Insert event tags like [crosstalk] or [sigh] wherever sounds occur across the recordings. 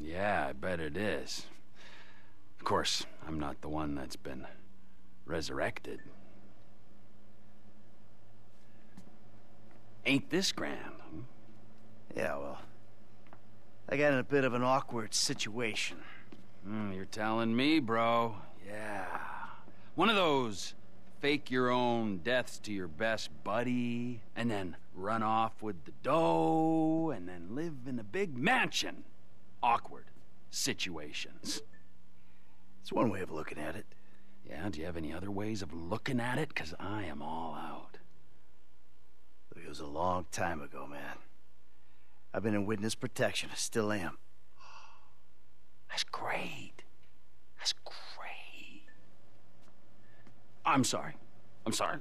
Yeah, I bet it is. Of course, I'm not the one that's been resurrected. Ain't this grand? hmm? Yeah, well, I got in a bit of an awkward situation. Hmm, you're telling me, bro. Yeah. One of those fake your own deaths to your best buddy, and then run off with the dough, and then live in a big mansion. Awkward situations. It's one way of looking at it. Yeah, do you have any other ways of looking at it? Because I am all out. Look, It was a long time ago, man. I've been in witness protection. I still am. [sighs] That's great. That's great. I'm sorry. I'm sorry.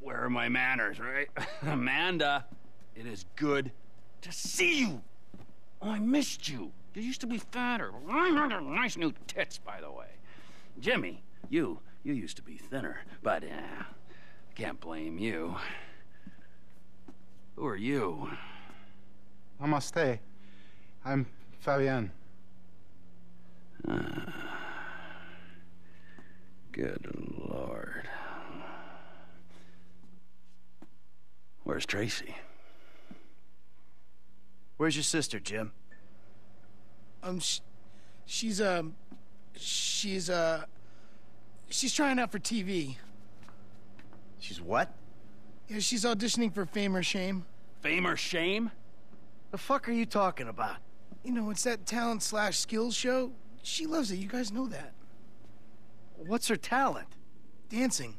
Where are my manners, right? [laughs] Amanda, it is good to see you. Oh, I missed you. You used to be fatter. Nice new tits, by the way. Jimmy, you, you used to be thinner, but uh, can't blame you. Who are you? Namaste. I'm Fabian. Good lord. Where's Tracy? Where's your sister, Jim? Um, sh- she's, um, she's, uh, she's trying out for TV. She's what? Yeah, she's auditioning for Fame or Shame. Fame or shame? The fuck are you talking about? You know, it's that talent slash skills show. She loves it. You guys know that. What's her talent? Dancing.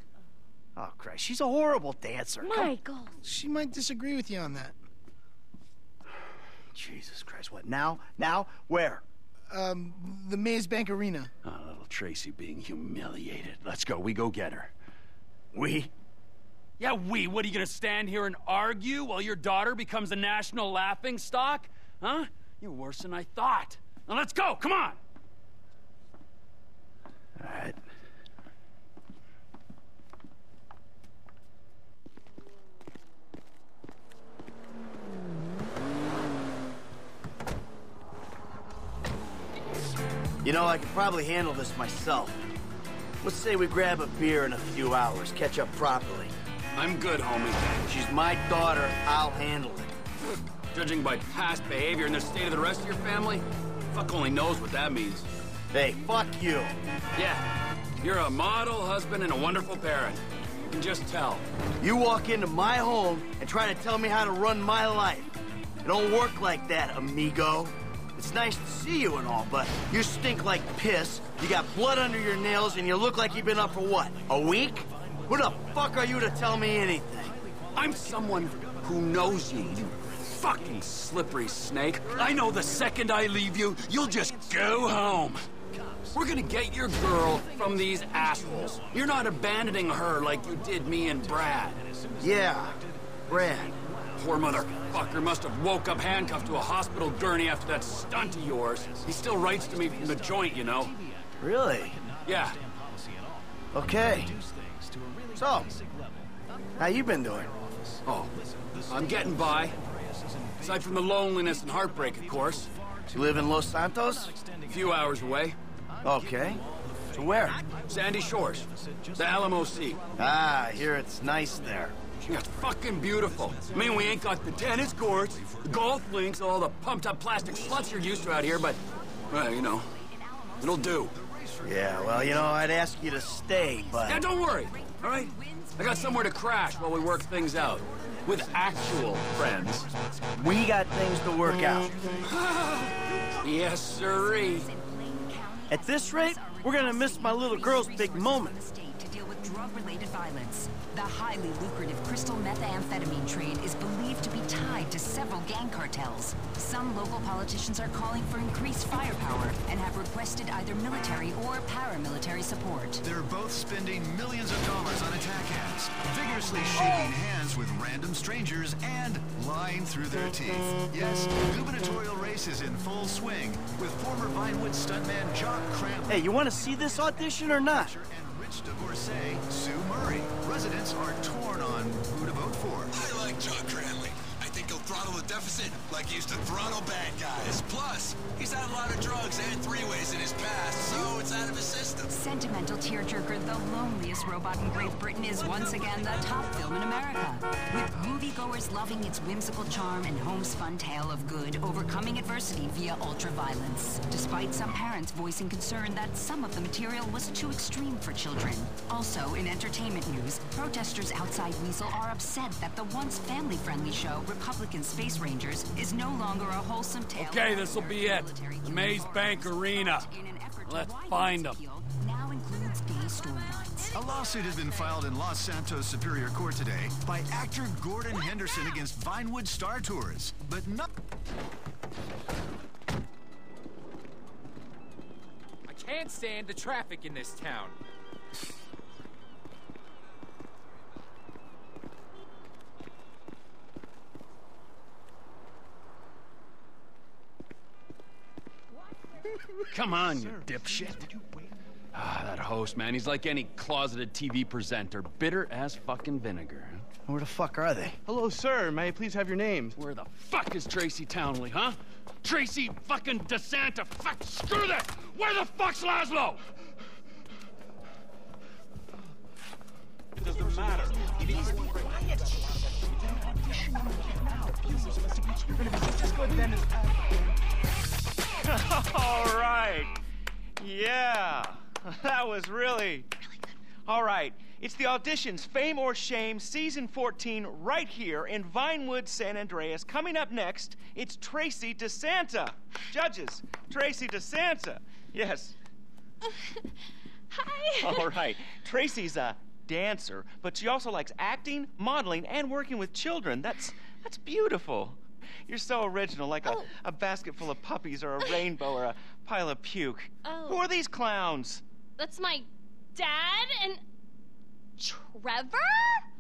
Oh, Christ, she's a horrible dancer. Come- Michael. She might disagree with you on that. Jesus Christ, what, now? Now? Where? Um, the Maze Bank Arena. Oh, little Tracy being humiliated. Let's go. We go get her. We? Yeah, we. What, are you gonna stand here and argue while your daughter becomes a national laughing stock? Huh? You're worse than I thought. Now let's go. Come on. All right. You know, I could probably handle this myself. Let's say we grab a beer in a few hours, catch up properly. I'm good, homie. She's my daughter, I'll handle it. Judging by past behavior and the state of the rest of your family, fuck only knows what that means. Hey, fuck you. Yeah, you're a model husband and a wonderful parent. You can just tell. You walk into my home and try to tell me how to run my life. It don't work like that, amigo. It's nice to see you and all, but you stink like piss, you got blood under your nails, and you look like you've been up for what, a week? Who the fuck are you to tell me anything? I'm someone who knows you, you fucking slippery snake. I know the second I leave you, you'll just go home. We're gonna get your girl from these assholes. You're not abandoning her like you did me and Brad. Yeah, Brad. Poor motherfucker must have woke up handcuffed to a hospital gurney after that stunt of yours. He still writes to me from the joint, you know. Really? Yeah, Okay. So, how you been doing? oh, I'm getting by. Aside from the loneliness and heartbreak, of course. You live in Los Santos? A few hours away. Okay. So where? Sandy Shores. The Alamo Sea. Ah, I hear it's nice there. Yeah, it's fucking beautiful. I mean, we ain't got the tennis courts, the golf links, all the pumped up plastic sluts you're used to out here, but, well, you know, it'll do. Yeah, well, you know, I'd ask you to stay, but... Yeah, don't worry, all right? I got somewhere to crash while we work things out. With actual friends. We got things to work out. [sighs] Yes, sirree. At this rate, we're gonna miss my little girl's big moment. Drug-related violence. The highly lucrative crystal methamphetamine trade is believed to be tied to several gang cartels. Some local politicians are calling for increased firepower and have requested either military or paramilitary support. They're both spending millions of dollars on attack ads, vigorously shaking hands with random strangers, and lying through their teeth. Yes, gubernatorial race is in full swing, with former Vinewood stuntman Jock Cranley. Hey, you want to see this audition or not? Rich Sue Murray. Residents are torn on the deficit like he used to throttle bad guys. Plus, he's had a lot of drugs and three-ways in his past, so it's out of his system. Sentimental tearjerker The Loneliest Robot in Great Britain is once again the top film in America. With moviegoers loving its whimsical charm and homespun tale of good overcoming adversity via ultra-violence. Despite some parents voicing concern that some of the material was too extreme for children. Also, in entertainment news, protesters outside Weazel are upset that the once family-friendly show Republican Space Rangers is no longer a wholesome tale Okay, this'll be it. The Maze. Bank Arena. In an effort to Let's find them. Now includes gay storylines. A lawsuit has been filed in Los Santos Superior Court today by actor Gordon Henderson against Vinewood Star Tours. But not. I can't stand the traffic in this town. Come on, you dipshit. Ah, that host, man, he's like any closeted TV presenter. Bitter as fucking vinegar. Where the fuck are they? Hello, sir. May I please have your name? Where the fuck is Tracy Townley, huh? Tracy fucking DeSanta. Fuck, screw that! Where the fuck's Lazlow? Yeah. [laughs] That was really. All right. It's the auditions Fame or Shame Season 14 right here in Vinewood, San Andreas. Coming up next, it's Tracy DeSanta. Judges, Tracy DeSanta. Yes. [laughs] Hi. All right. Tracy's a dancer, but she also likes acting, modeling, and working with children. That's that's beautiful. You're so original, like Oh. a, a basket full of puppies or a [laughs] rainbow or a pile of puke. Oh. Who are these clowns? That's my dad and Trevor?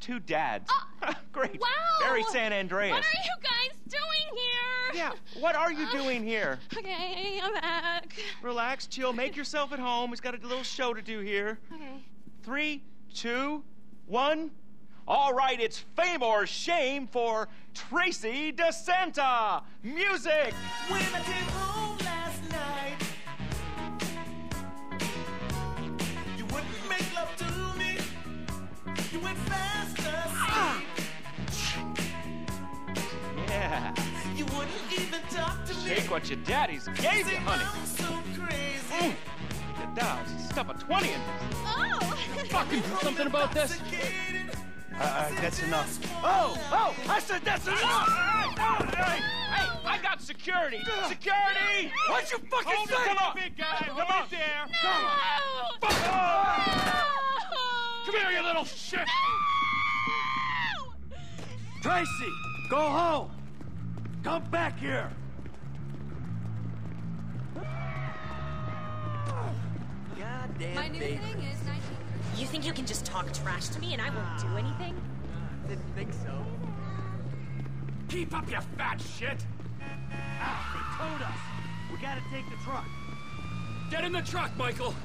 Two dads. Oh, [laughs] Great. Wow. Very San Andreas. What are you guys doing here? Yeah, what are you Uh, [laughs] doing here? Okay, I'm back. Relax, chill, make yourself at home. He's got a little show to do here. Okay. Three, two, one. All right, it's fame or shame for Tracy DeSanta. Music. When I came home last night, you wouldn't make love to me. You went fast asleep. Yeah. You wouldn't even talk to me. Take what your daddy's gave you, honey. I'm so crazy. Mm. Your dad's stuff a 20 in this. Oh! Fucking do something about this. Intoxicated. Uh, that's enough. Oh, oh, I said that's enough. Hey, hey, hey, I got security. Security. What'd you fucking Hold say? come on. Big guy, come on. there. Come on. No! Fuck. No! Come here, you little shit! No! Tracy, go home. Come back here. Goddamn My new baby. thing is 19. You think you can just talk trash to me and I won't do anything? Didn't think so. Keep up, you fat shit! Ah, they towed us. We gotta take the truck. Get in the truck, Michael!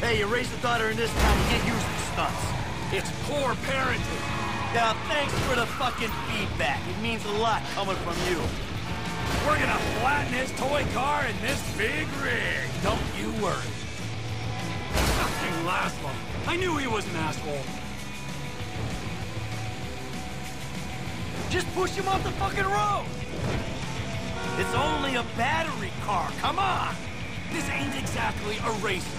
Hey, you raised a daughter in this town, you get used to stunts. It's poor parenting. Yeah, thanks for the fucking feedback. It means a lot coming from you. We're gonna flatten his toy car in this big rig. Don't you worry. fucking Lazlow. I knew he was an asshole. Just push him off the fucking road! It's only a battery car, come on! This ain't exactly a racer.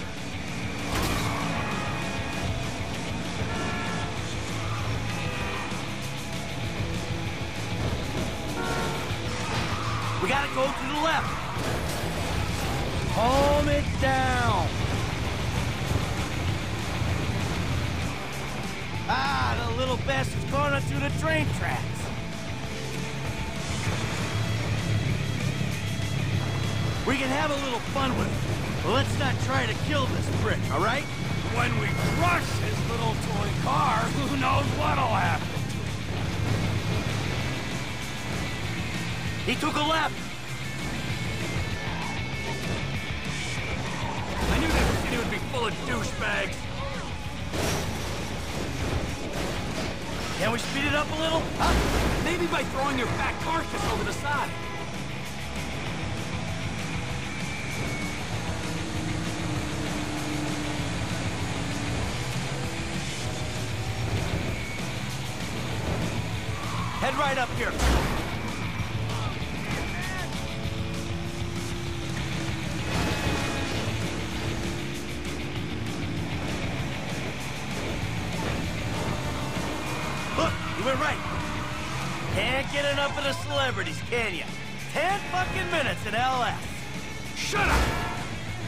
We gotta go to the left. Calm it down. Ah, the little bastard's going through the train tracks. We can have a little fun with it, but let's not try to kill this prick, all right? When we crush his little toy car, [laughs] who knows what'll happen? He took a left. I knew this city would be full of douchebags. Can we speed it up a little? Huh? Maybe by throwing your fat carcass over the side. Head right up here. Look, you went right. Can't get enough of the celebrities, can ya? Ten fucking minutes in LS. Shut up!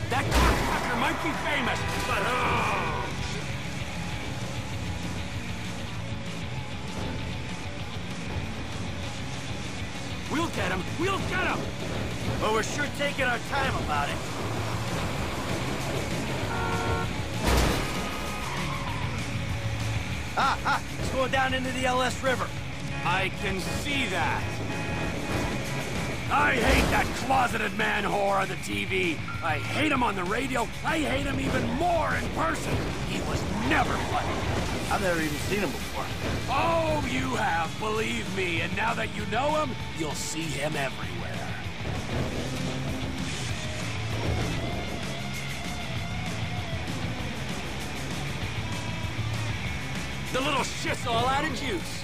That cocksucker might be famous, but oh! We'll get him! We'll get him! But we're sure taking our time about it. Ah, ah, it's going down into the LS River. I can see that. I hate that closeted man whore on the TV. I hate him on the radio. I hate him even more in person. He was never funny. I've never even seen him before. Oh, you have, believe me. And now that you know him, you'll see him everywhere. The little shit's all out of juice.